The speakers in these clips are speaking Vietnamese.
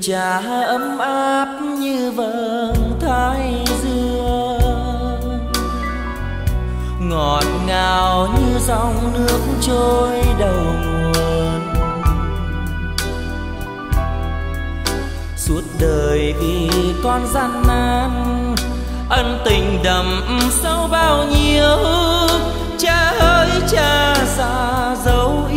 trà ấm áp như vầng thái dương. Ngọt ngào như dòng nước trôi đầu nguồn. Suốt đời vì con gian nan, ân tình đậm sâu bao nhiêu, cha ơi, cha già dấu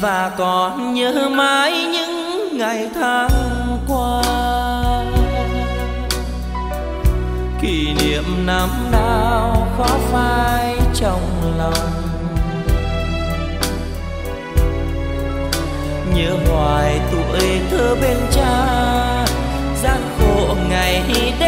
và còn nhớ mãi những ngày tháng qua. Kỷ niệm năm nào khó phai trong lòng. Nhớ hoài tuổi thơ bên cha, gian khổ ngày đêm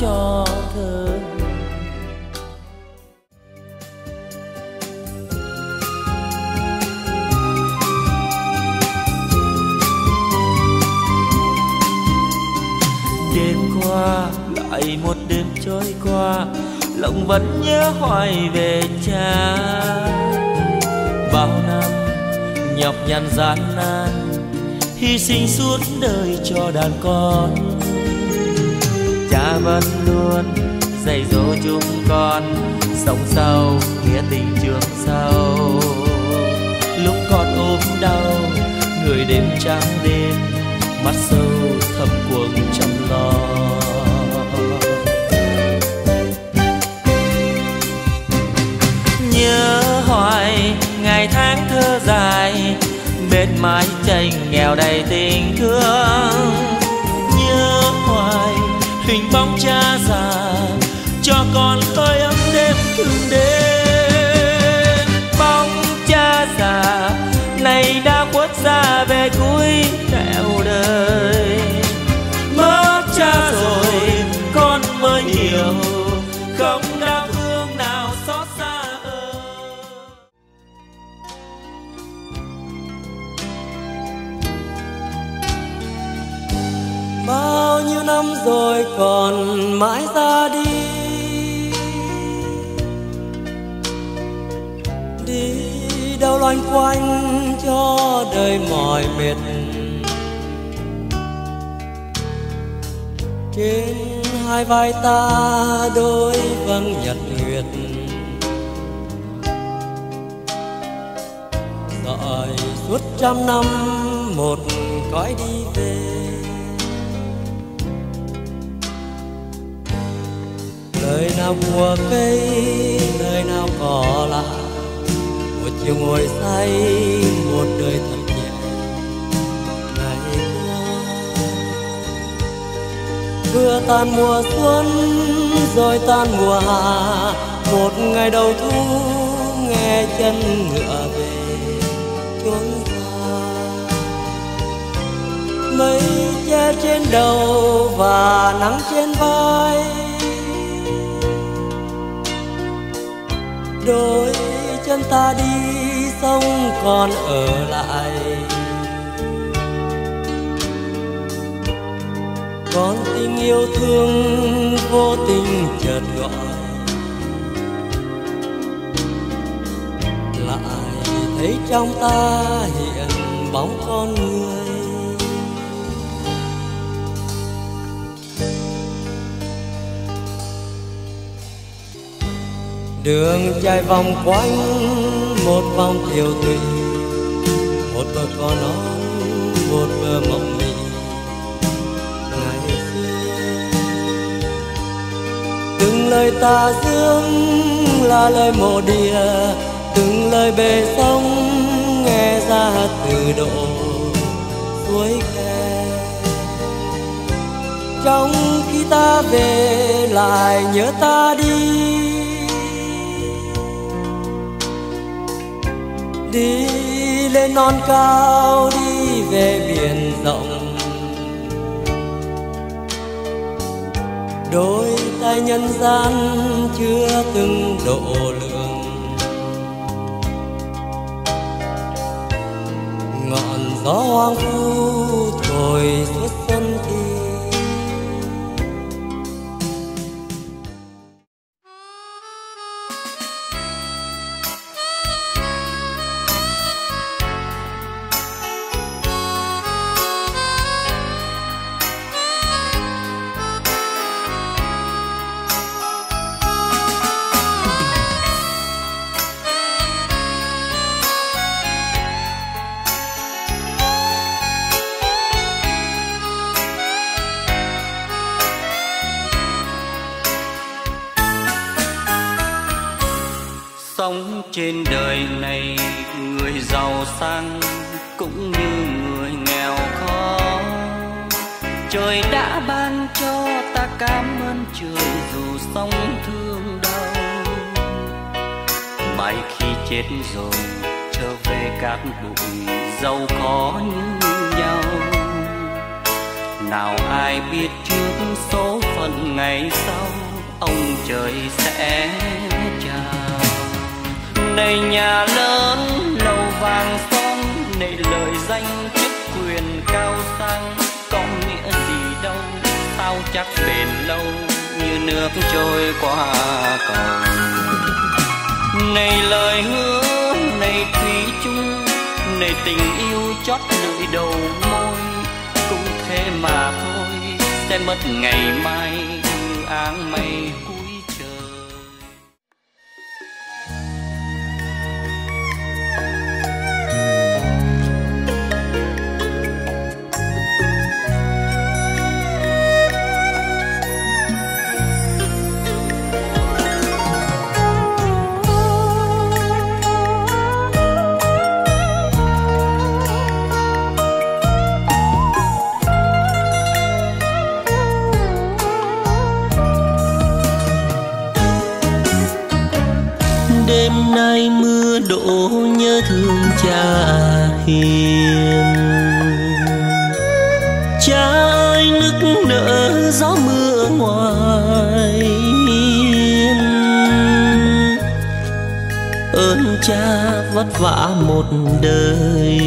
cho thơ. Đêm qua, lại một đêm trôi qua, lòng vẫn nhớ hoài về cha. Bao năm nhọc nhằn gian nan, hy sinh suốt đời cho đàn con cha vẫn luôn dạy dỗ chúng con sống sâu, nghĩa tình trường sâu. Lúc con ốm đau, người đêm trắng đêm, mắt sâu thầm cuồng chăm lo. Nhớ hoài ngày tháng thơ dài, bên mái tranh nghèo đầy tình thương hình bóng cha già, cho con hơi ấm đêm thương đêm bóng cha già, này đã khuất xa về cuối nẻo đời. Loanh quanh cho đời mỏi mệt trên hai vai ta đôi vầng nhật nguyệt đợi suốt trăm năm một cõi đi về lời nào của cây, lời nào cỏ là chiều ngồi say một đời thật nhẹ. Ngày qua vừa tan mùa xuân, rồi tan mùa hạ. Một ngày đầu thu, nghe chân ngựa về, chốn xa. Mây che trên đầu và nắng trên vai. Đôi chân ta đi sông còn ở lại. Còn tình yêu thương vô tình chợt gọi, lại thấy trong ta hiện bóng con người. Đường dài vòng quanh, một vòng tiêu tụy. Một bờ cỏ non, một bờ mộng mị. Ngày xưa, từng lời ta dương là lời mộ địa. Từng lời bề sông nghe ra từ độ suối khe. Trong khi ta về lại, nhớ ta đi. Đi lên non cao, đi về biển rộng. Đôi tay nhân gian chưa từng độ lượng ngọn gió hoang vu thổi ta cảm ơn trời dù sống thương đau. Mai khi chết rồi, trở về các bụi giàu có như nhau. Nào ai biết trước số phận ngày sau, ông trời sẽ chào. Này nhà lớn, lầu vàng son này chắc bền lâu như nước trôi qua cầu này lời hứa, này thủy chung, này tình yêu chót lưỡi đầu môi, cũng thế mà thôi, sẽ mất ngày mai như áng mây. Thiên cha ơi nức nở gió mưa ngoài hiên. Ơn cha vất vả một đời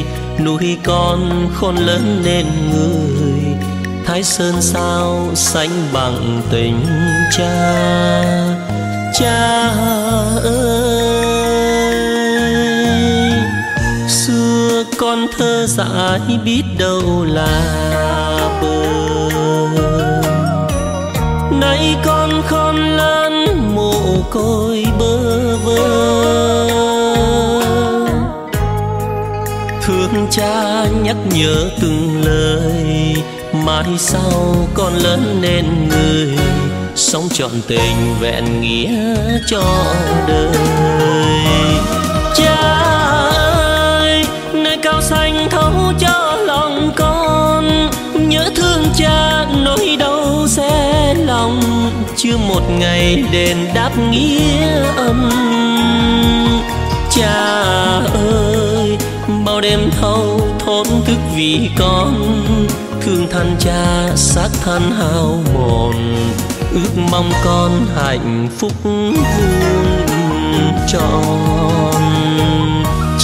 nuôi con khôn lớn nên người. Thái sơn sao xanh bằng tình cha. Cha ơi. Con thơ dại biết đâu là bờ. Nay con khôn lớn mồ côi bơ vơ. Thương cha nhắc nhở từng lời mai sau con lớn nên người, sống trọn tình vẹn nghĩa cho đời. Chưa một ngày đền đáp nghĩa âm. Cha ơi, bao đêm thâu thốn thức vì con, thương thân cha xác thân hao mòn. Ước mong con hạnh phúc vuông tròn.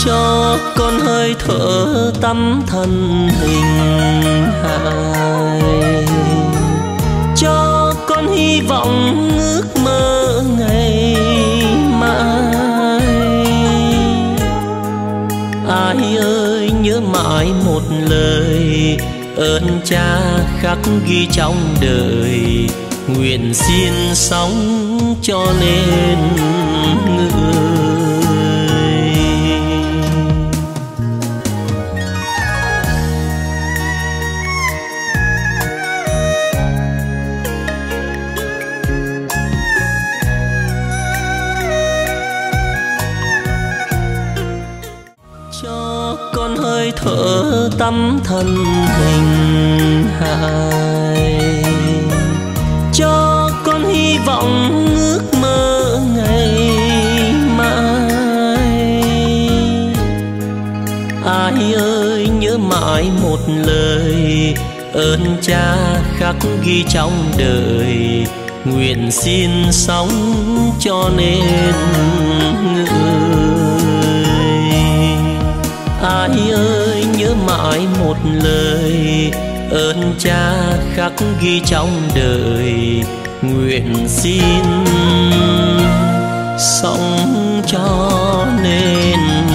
Cho con hơi thở tâm thân hình hài con hy vọng ước mơ ngày mai. Ai ơi, nhớ mãi một lời, ơn cha khắc ghi trong đời. Nguyện xin sống cho nên người thở tắm thân hình hài. Cho con hy vọng ước mơ ngày mai. Ai ơi, nhớ mãi một lời, ơn cha khắc ghi trong đời. Nguyện xin sống cho nên người ai ơi, nhớ mãi một lời. Ơn cha khắc ghi trong đời. Nguyện xin sống cho nên.